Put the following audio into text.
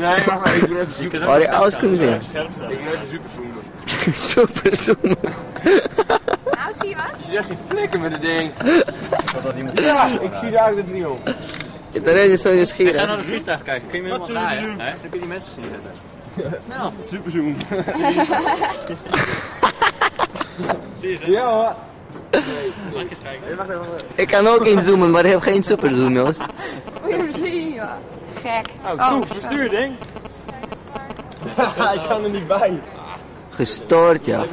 Nee, wacht maar, ik ben even super. Had je alles kunnen zien? Ik ben even super zoomen. Super zoomen. Nou, zie je wat? Je zegt geen flikker met het ding. Ja, ik zie daar het niet op. Iedereen is zo Ga nieuwsgierig. naar de vliegtuig kijken. Kun je me helemaal draaien? Dan kun je die mensen zien zitten. Snel. Super zoom. Zie je ze? Ja hoor. Eens kijken. Ik kan ook inzoomen, maar ik heb geen superzoom, jongens. Zien, joh. Gek. Oh, goed, verstuur ding. ik kan er niet bij. Gestoord, ja.